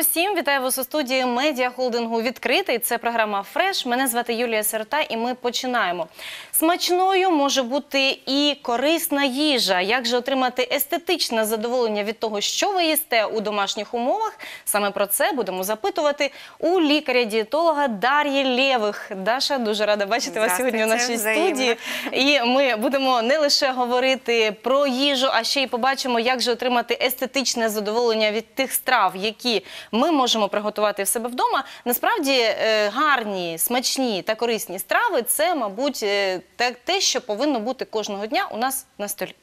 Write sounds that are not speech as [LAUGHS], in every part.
усім! Вітаю вас у студії медіа холдингу відкритий. Це програма Фреш. Мене звати Юлія Сирота, і ми починаємо. Смачною може бути і корисна їжа. Як же отримати естетичне задоволення від того, що ви їсте у домашніх умовах? Саме про це будемо запитувати у лікаря-дієтолога Дар'ї Лєвих. Даша, дуже рада бачити вас сьогодні у нашій студії. І ми будемо не лише говорити про їжу, а ще й побачимо, як же отримати естетичне задоволення від тих страв, які ми можемо приготувати в себе вдома. Насправді е, гарні, смачні та корисні страви це, мабуть, е, те, те, що повинно бути кожного дня у нас на столі.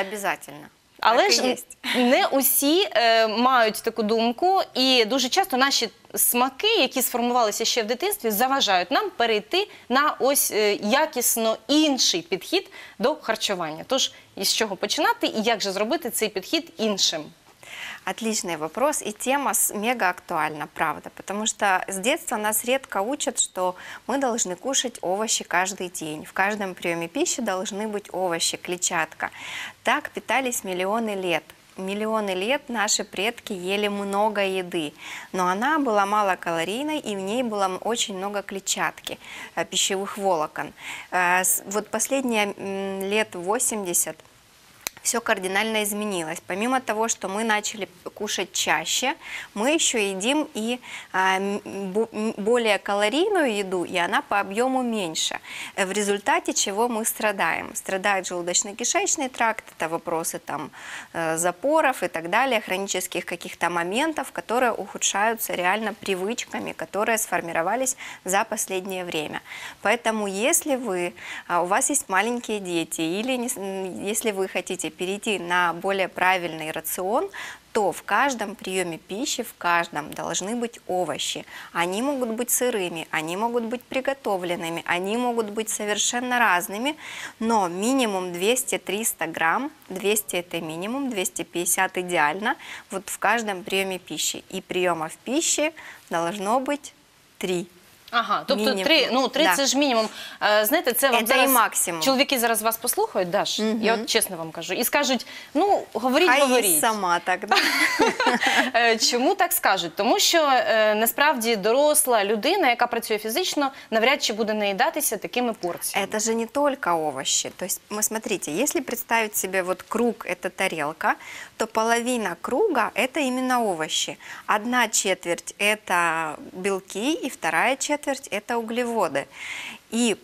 Обязательно. Але Так ж не усі е, мають таку думку, і дуже часто наші смаки, які сформувалися ще в дитинстві, заважають нам перейти на ось е, якісно інший підхід до харчування. Тож із чого починати і як же зробити цей підхід іншим? Отличный вопрос, и тема мега актуальна, правда, потому что с детства нас редко учат, что мы должны кушать овощи каждый день. В каждом приеме пищи должны быть овощи, клетчатка. Так питались миллионы лет. Миллионы лет наши предки ели много еды, но она была малокалорийной и в ней было очень много клетчатки, э, пищевых волокон. Э, Вот последние лет 80 все кардинально изменилось. Помимо того, что мы начали кушать чаще, мы еще едим и м, более калорийную еду, и она по объему меньше. Э, В результате чего мы страдаем? Страдает желудочно-кишечный тракт, это вопросы там э, запоров и так далее, хронических каких-то моментов, которые ухудшаются реально привычками, которые сформировались за последнее время. Поэтому если вы, а, у вас есть маленькие дети, или не если вы хотите перейти на более правильный рацион, то в каждом приеме пищи, в каждом должны быть овощи. Они могут быть сырыми, они могут быть приготовленными, они могут быть совершенно разными, но минимум 200-300 грамм, 200 это минимум, 250 идеально, вот в каждом приеме пищи. И приемов пищи должно быть 3. Ага, тобто Мінімум. три, ну три Да. це ж мінімум. Е, знаєте, це вам Це і зараз максимум. чоловіки зараз вас послухають, Даш. Я от чесно вам кажу, і скажуть: ну говоріть, А говоріть. сама тогда. Е, [LAUGHS] Чому так скажуть? Тому що е, насправді доросла людина, яка працює фізично, навряд чи буде наїдатися такими порціями. Это же не только овощи. То есть, мы смотрите, если представить себе вот круг – это тарелка, то половина круга – это именно овощи. Одна четверть – это белки, и вторая четверть – это углеводы. И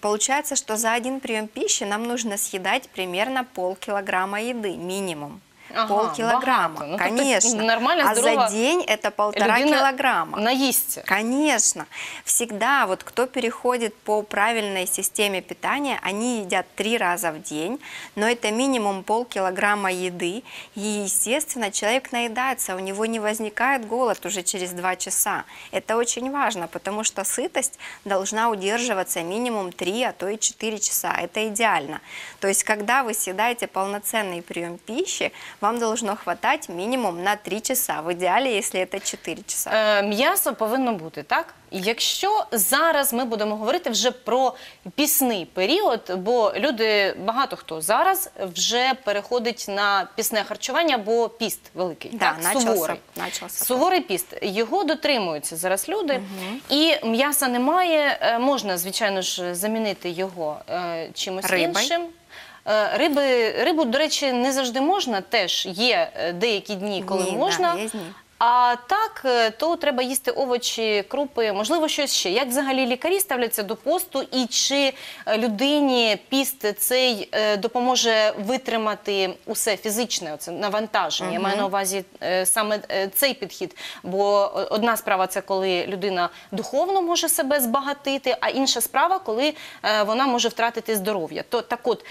получается, что за один прием пищи нам нужно съедать примерно полкилограмма еды, минимум. Ага, полкилограмма. Ну, конечно. [LAUGHS] нормально, а за день это полтора килограмма. наїсться. Конечно. Всегда вот кто переходит по правильной системе питания, они едят три раза в день, но это минимум полкилограмма еды. И, естественно, человек наедается, у него не возникает голод уже через два часа. Это очень важно, потому что сытость должна удерживаться минимум 3, а то и 4 часа. Это идеально. То есть, когда вы съедаете полноценный прием пищи, вам должно хватать минимум на 3 часа. В идеале, если это 4 часа. Е, М'ясо повинно бути, так? Якщо зараз ми будемо говорити вже про пісний період, бо люди, багато хто зараз вже переходить на пісне харчування, бо піст великий, Да, так? суворий. начався. Суворий піст. Його дотримуються зараз люди, і м'яса немає. Е, Можна, звичайно ж, замінити його е, чимось Рибою. іншим. Е, Риби, рибу, до речі, не завжди можна. Теж є е, деякі дні, коли Дні, да, можна. є дні. А так, е, то треба їсти овочі, крупи, можливо, щось ще. Як взагалі лікарі ставляться до посту, і чи е, людині піст цей е, допоможе витримати усе фізичне оце навантаження? Я маю на увазі саме цей підхід. Бо одна справа це коли людина духовно може себе збагатити, а інша справа, коли вона може втратити здоров'я. То так от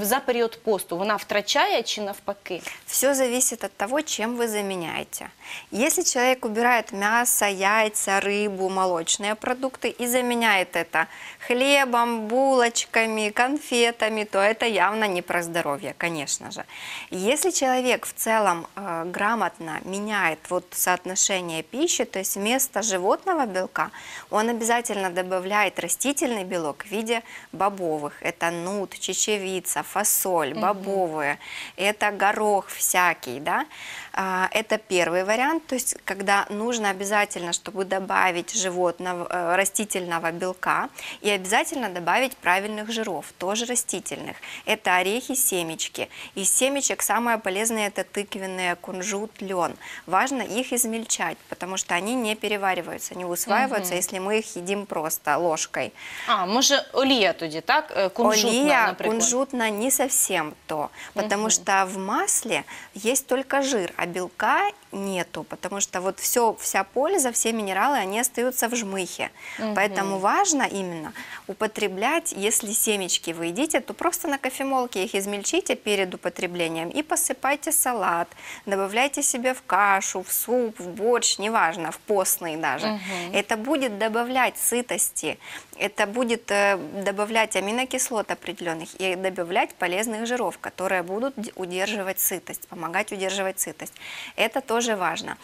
за період посту вона втрачає чи навпаки? Все зависит от того, чем вы заменяете. Если человек убирает мясо, яйца, рыбу, молочные продукты и заменяет это хлебом, булочками, конфетами, то это явно не про здоровье, конечно же. Если человек в целом э, грамотно меняет вот соотношение пищи, то есть вместо животного белка он обязательно добавляет растительный белок в виде бобовых. Это нут, чечевица, фасоль, бобовые, это горох всякий, да. А, Это первый вариант, то есть когда нужно обязательно, чтобы добавить животного, э, растительного белка и обязательно добавить правильных жиров, тоже растительных. Это орехи, семечки. Из семечек самое полезное это тыквенные, кунжут, лен. Важно их измельчать, потому что они не перевариваются, не усваиваются, если мы их едим просто ложкой. А, може олія тоді, так? Е, Кунжутна, Олия наприклад. кунжутна не совсем то, потому что в масле есть только жир, белка нету, потому что вот все, вся польза, все минералы, они остаются в жмыхе. Поэтому важно именно употреблять, если семечки вы едите, то просто на кофемолке их измельчите перед употреблением и посыпайте салат, добавляйте себе в кашу, в суп, в борщ, неважно, в постный даже. Это будет добавлять сытости, это будет э, добавлять аминокислот определенных и добавлять полезных жиров, которые будут удерживать сытость, помогать удерживать сытость. Это тоже важно.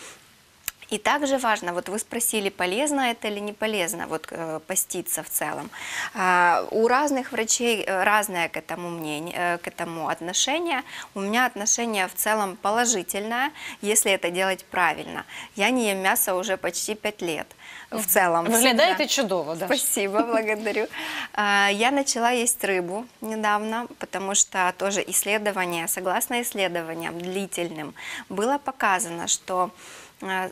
И также важно, вот вы спросили, полезно это или не полезно, вот э, поститься в целом. А, у разных врачей э, разное к этому мнение, э, к этому отношение. У меня отношение в целом положительное, если это делать правильно. Я не ем мясо уже почти пять лет. В целом. Виглядаєте всегда. чудово, да. Спасибо, благодарю. А, Я начала есть рыбу недавно, потому что тоже исследование, согласно исследованиям длительным, было показано, что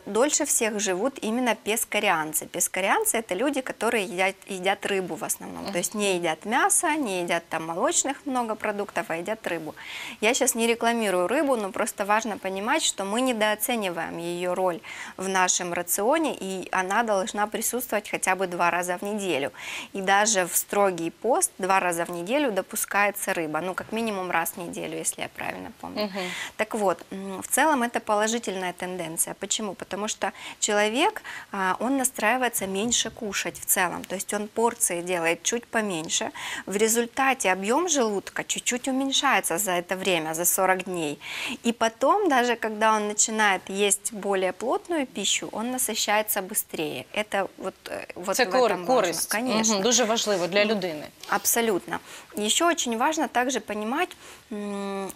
дольше всех живут именно пескарианцы. Пескарианцы – это люди, которые едят, едят рыбу в основном. То есть не едят мясо, не едят там молочных много продуктов, а едят рыбу. Я сейчас не рекламирую рыбу, но просто важно понимать, что мы недооцениваем ее роль в нашем рационе, и она должна присутствовать хотя бы два раза в неделю. И даже в строгий пост два раза в неделю допускается рыба, ну как минимум раз в неделю, если я правильно помню. Так вот, в целом это положительная тенденция. Почему? Потому что человек, а, он настраивается меньше кушать в целом, то есть он порции делает чуть поменьше. В результате объем желудка чуть-чуть уменьшается за это время, за 40 дней. И потом, даже когда он начинает есть более плотную пищу, он насыщается быстрее. Это вот, э, вот Це в этом важно. користь. Конечно. Мгм, Дуже важливо для людини. Абсолютно. Еще очень важно также понимать,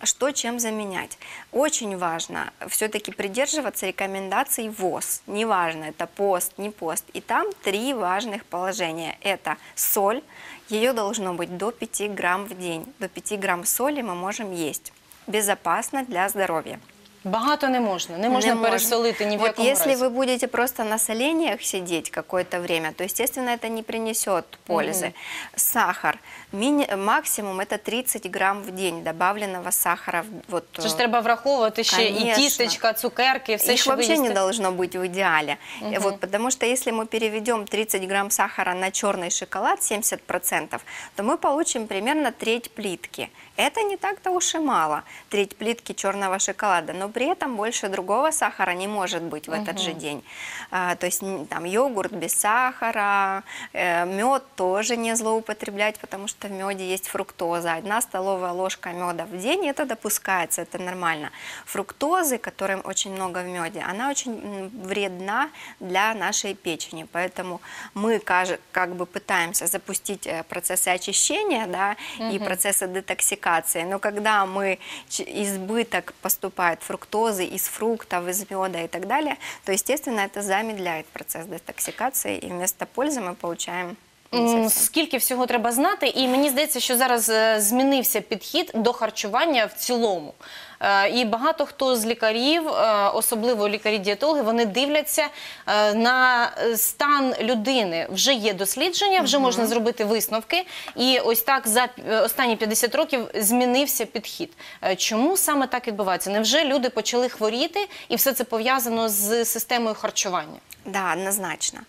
что чем заменять. Очень важно все-таки придерживаться рекомендаций ВОЗ. Неважно, это пост, не пост. И там три важных положения. Это соль, ее должно быть до 5 грамм в день. До 5 грамм соли мы можем есть. Безопасно для здоровья. Багато не можна, не можна Не пересолити ні в Вот якому если разі. вы будете просто на соленьях сидеть какое-то время, то, естественно, это не принесет пользы. Сахар. Мини- максимум это 30 грамм в день добавленного сахара. в- Вот, Це ж э, треба враховувати ще і Конечно. тістечка, цукерки, все, их що ви вообще не їсте. должно быть в идеале. Э, Вот, потому что если мы переведем 30 грамм сахара на черный шоколад 70%, то мы получим примерно треть плитки. Это не так-то уж и мало, треть плитки черного шоколада, но при этом больше другого сахара не может быть в этот же день. А, то есть там йогурт без сахара, мед тоже не злоупотреблять, потому что в меде есть фруктоза. Одна столовая ложка меда в день, это допускается, это нормально. Фруктозы, которым очень много в меде, она очень вредна для нашей печени, поэтому мы как бы пытаемся запустить э, процессы очищения, да, и процессы детоксикации, но когда мы избыток поступает фруктозы из фруктов, из меда и так далее, то, естественно, это замедляет процесс детоксикации, и вместо пользы мы получаем не М, совсем. Скільки всього треба знати, і мені здається, що зараз е, змінився підхід до харчування в цілому. Е, І багато хто з лікарів, е, особливо лікарі-дієтологи, вони дивляться е, на е, стан людини. Вже є дослідження, вже можна зробити висновки. І ось так за е, останні 50 років змінився підхід. Е, Чому саме так відбувається? Невже люди почали хворіти, і все це пов'язано з системою харчування? Да, однозначно.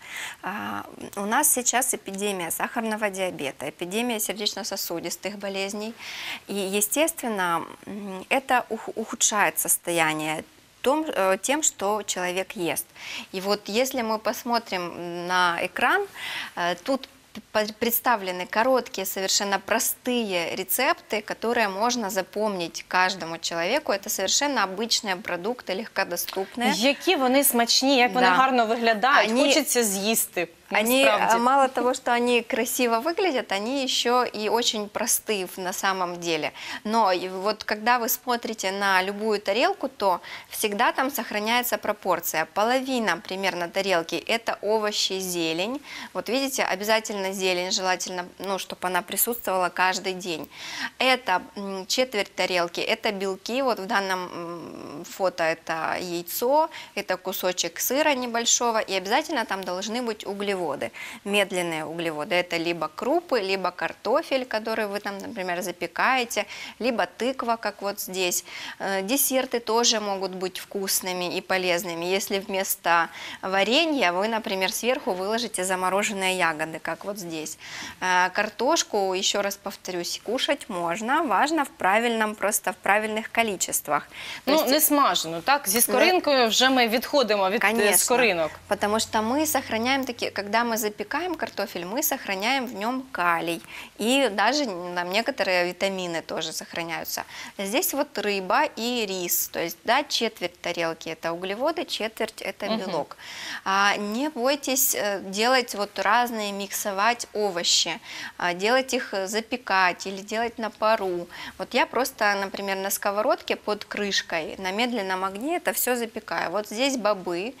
А, У нас сейчас эпидемия сахарного диабета, эпидемия сердечно-сосудистых болезней. И, естественно, м, это ух- ухудшает состояние том, э, тем, что человек ест. И вот если мы посмотрим на экран, э, тут п- представлены короткие, совершенно простые рецепты, которые можно запомнить каждому человеку. Это совершенно обычные продукты, легкодоступные. Які вони смачні, як вони Да. гарно виглядають, Ані- хочеться з'їсти. Они, насправді. а, мало того, что они красиво выглядят, они еще и очень просты на самом деле. Но вот когда вы смотрите на любую тарелку, то всегда там сохраняется пропорция. Половина примерно тарелки – это овощи, зелень. Вот видите, обязательно зелень, желательно, ну, чтобы она присутствовала каждый день. Это четверть тарелки, это белки. Вот в данном фото это яйцо, это кусочек сыра небольшого, и обязательно там должны быть углеводы, медленные углеводы. Это либо крупы, либо картофель, который вы там, например, запекаете, либо тыква, как вот здесь. Э, Десерты тоже могут быть вкусными и полезными. Если вместо варенья вы, например, сверху выложите замороженные ягоды, как вот здесь. Э, Картошку, еще раз повторюсь, кушать можно, важно в правильном, просто в правильных количествах. То Ну, есть- не смажено, так? Зі скоринкою вже ми відходимо від е, Конечно. скоринок. Потому что мы сохраняем такие, когда мы запекаем картофель, мы сохраняем в нем калий. И даже там, некоторые витамины тоже сохраняются. Здесь вот рыба и рис. То есть, да, четверть тарелки это углеводы, четверть это белок. А, не бойтесь э, делать вот разные, миксовать овощи, а, делать их э, запекать или делать на пару. Вот я просто, например, на сковородке под крышкой на медленном огне это все запекаю. Вот здесь бобы,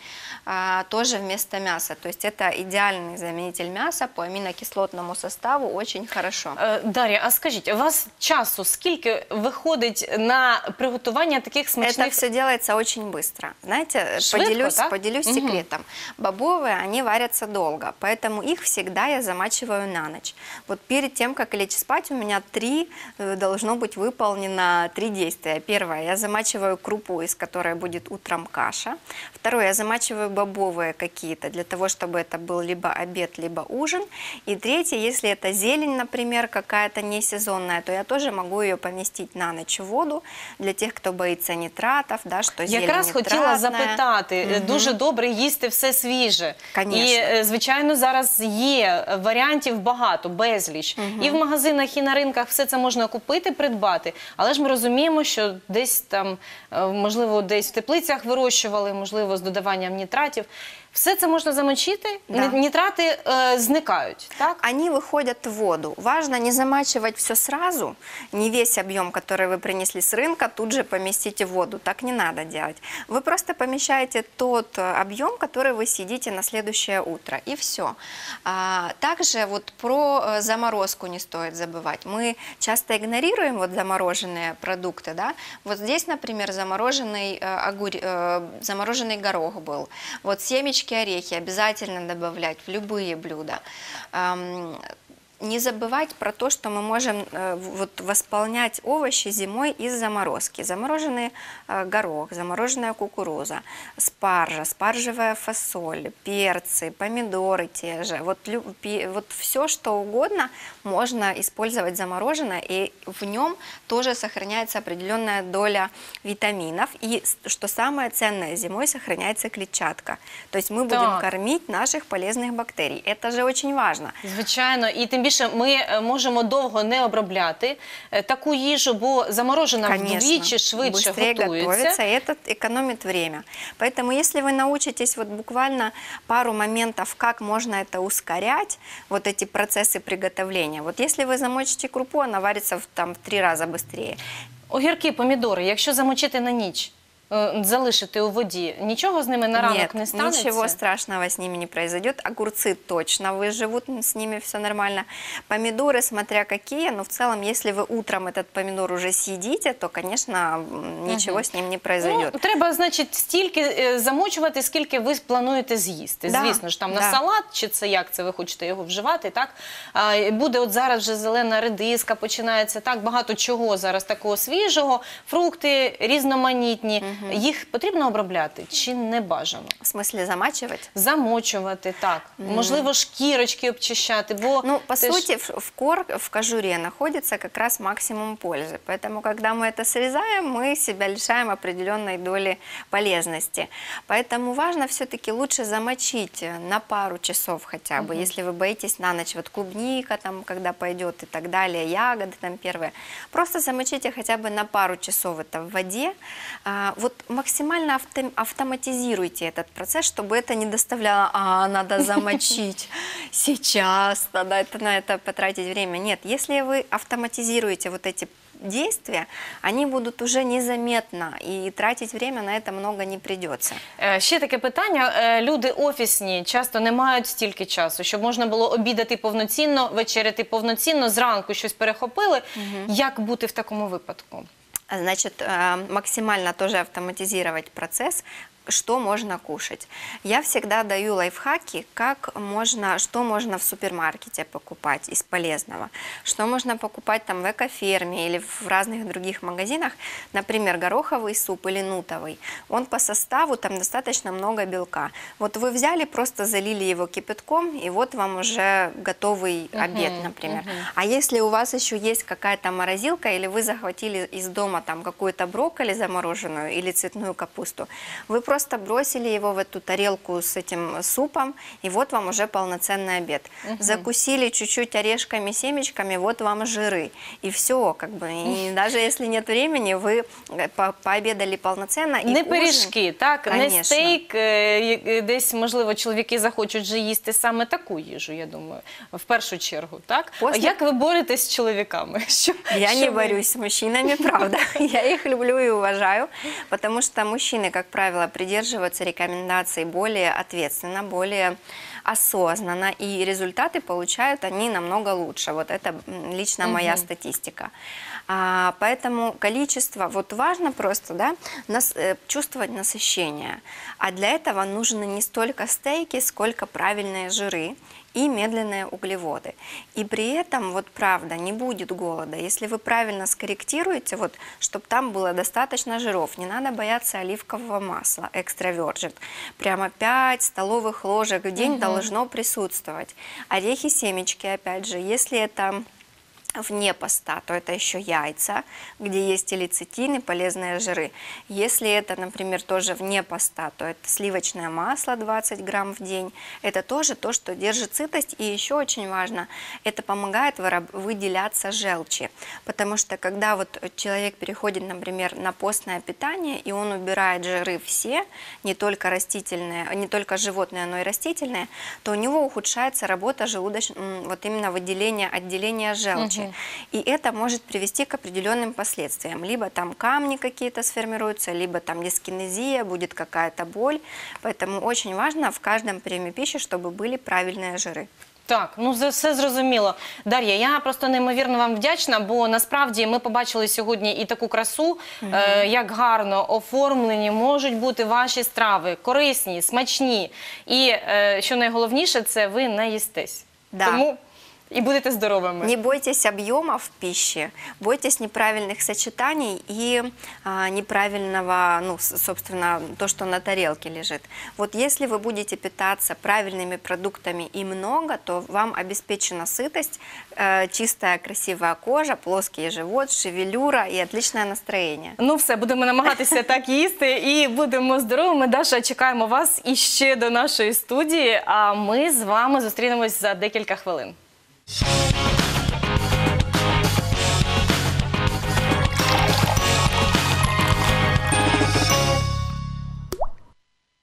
а, тоже вместо мяса. То есть это идеальный заменитель мяса по аминокислотному составу, очень хорошо. Е, Дар'я, а скажіть, у вас часу скільки виходить на приготування таких Это смачних все делается очень быстро. Знаете, Швидко, поделюсь, так? поделюсь Мгм. секретом. Бобовые, они варятся долго, поэтому их всегда я замачиваю на ночь. Вот перед тем, как лечь спать, у меня три э, должно быть выполнено три действия. Первое, я замачиваю крупу, из которой будет утром каша. Второе, я замачиваю бобовые какие-то для того, чтобы это был либо обед, либо ужин. И третье, если это зелень, например, какая-то не сезонная, то я тоже могу ее поместить на ночь в воду для тех, кто боится нитратов, да, что зелень Якраз хотіла запитати, е, дуже добре їсти все свіже. Конечно. І, е, звичайно, зараз є варіантів багато, безліч. І в магазинах, і на ринках все це можна купити, придбати. Але ж ми розуміємо, що десь там, е, можливо, десь в теплицях вирощували, можливо, з додаванням нітратів. Все це можна замочити, Да. ні- нітрати е, зникають, так? Они выходят в воду. Важно не замачивать все сразу, не весь объем, который вы принесли с рынка, тут же поместите в воду. Так не надо делать. Вы просто помещаете тот э, объем, который вы съедите на следующее утро, и все. также вот про э, заморозку не стоит забывать. Мы часто игнорируем вот замороженные продукты, да. Вот здесь, например, замороженный, э, огурь- э, замороженный горох был. Вот семечки, орехи обязательно добавлять в любые блюда. Не забывать про то, что мы можем э, вот восполнять овощи зимой из заморозки. Замороженный э, горох, замороженная кукуруза, спаржа, спаржевая фасоль, перцы, помидоры те же. Вот, вот все, что угодно можно использовать замороженное, и в нем тоже сохраняется определенная доля витаминов. И что самое ценное, зимой сохраняется клетчатка. То есть мы будем Так. кормить наших полезных бактерий. Это же очень важно. Звичайно, і тим більше ми е, можемо довго не обробляти е, таку їжу, бо заморожена вдвічі швидше быстрее готується. готовится, и это экономит время. Поэтому если вы научитесь вот буквально пару моментов, как можно это ускорять, вот эти процессы приготовления. Вот если вы замочите крупу, она варится в, там, в три раза быстрее. Огірки, помідори, якщо замочити на ніч, е, залишити у воді, нічого з ними на ранок Нет, не станеться? ничего страшного с ними не произойдет. Огурцы точно выживут, с ними все нормально. Помидоры, смотря какие, но в целом, если вы утром этот помидор уже съедите, то, конечно, м, ничего с ним не произойдет. Ну, треба, значить, стільки е, замочувати, скільки ви плануєте з'їсти. Да, Звісно ж, там на да. салат, чи це як це ви хочете його вживати, так? А, і буде от зараз вже зелена редиска, починається так багато чого зараз такого свіжого, фрукти різноманітні. Їх потрібно обробляти чи не бажано? В смысле замачивать? Замочувати, так. Можливо, шкірочки обчищати, бо Ну, по ти ж- сути, в, в кор, в кожуре находится как раз максимум пользы. Поэтому, когда мы это срезаем, мы себя лишаем определенной доли полезности. Поэтому важно все-таки лучше замочить э, на пару часов хотя бы, если вы боитесь на ночь, вот клубника там, когда пойдет и так далее, ягоды там первые. Просто замочите хотя бы на пару часов это в воде. А, вот максимально авто- автоматизируйте этот процесс, чтобы это не доставляло, а, надо замочить сейчас, надо это, на это потратить время. Нет, если вы автоматизируете вот эти действия, они будут уже незаметно, и тратить время на это много не придется. Е, Ще таке питання. Е, Люди офісні часто не мають стільки часу, щоб можна було обідати повноцінно, вечеряти повноцінно, зранку щось перехопили. Як бути в такому випадку? Значит, э, максимально тоже автоматизировать процесс, что можно кушать. Я всегда даю лайфхаки, как можно, что можно в супермаркете покупать из полезного, что можно покупать там в экоферме или в разных других магазинах, например, гороховый суп или нутовый. Он по составу там достаточно много белка. Вот вы взяли, просто залили его кипятком, и вот вам уже готовый обед, например. А если у вас еще есть какая-то морозилка, или вы захватили из дома там какую-то брокколи замороженную или цветную капусту, вы просто бросили его в эту тарелку с этим супом, и вот вам уже полноценный обед. Закусили чуть-чуть орешками, семечками, вот вам жиры. И все, как бы. И даже если нет времени, вы э, по- пообедали полноценно. и Не ужин- пиріжки, так, не Конечно. стейк. е, е, Десь, можливо, чоловіки захочуть же їсти саме таку їжу, я думаю, в першу чергу. Так? А Після- як ви боретесь з чоловіками? [LAUGHS] Що, Я що не ви- борюсь с мужчинами, [LAUGHS] правда. Я их люблю и уважаю, потому что мужчины, как правило, придерживаются рекомендаций более ответственно, более осознанно, и результаты получают они намного лучше. Вот это лично моя статистика. А, поэтому количество, вот важно просто, да, нас, э, чувствовать насыщение. А для этого нужны не столько стейки, сколько правильные жиры и медленные углеводы. И при этом, вот правда, не будет голода. Если вы правильно скорректируете, вот, чтобы там было достаточно жиров, не надо бояться оливкового масла, экстра virgin. Прямо 5 столовых ложек в день должно присутствовать. Орехи, семечки, опять же, если это вне поста, то это еще яйца, где есть и лецитин, и полезные жиры. Если это, например, тоже вне поста, то это сливочное масло 20 грамм в день. Это тоже то, что держит сытость. И еще очень важно, это помогает выделяться желчи. Потому что когда вот человек переходит, например, на постное питание, и он убирает жиры все, не только растительные, не только животные, но и растительные, то у него ухудшается работа желудочного, вот именно выделение, отделение желчи И это может привести к определенным последствиям. Либо там камни какие-то сформируются, либо там дискинезия, будет какая-то боль. Поэтому очень важно в каждом приеме пищи, чтобы были правильные жиры. Так, ну за все зрозуміло. Дар'я, я просто неймовірно вам вдячна, бо насправді ми побачили сьогодні і таку красу, е, як гарно оформлені можуть бути ваші страви, корисні, смачні. І е, що найголовніше, це ви наїстесь. Да. Тому і будете здоровими. Не бойтесь объемов пищи, бойтесь неправильных сочетаний и а, неправильного, ну, с- собственно, то, что на тарелке лежит. Вот если вы будете питаться правильными продуктами и много, то вам обеспечена сытость, э, чистая красивая кожа, плоский живот, шевелюра и отличное настроение. Ну все, будемо намагатися так [LAUGHS] їсти і будемо здоровими. Даша, чекаємо вас іще до нашої студії. А ми з вами зустрінемось за декілька хвилин. 了。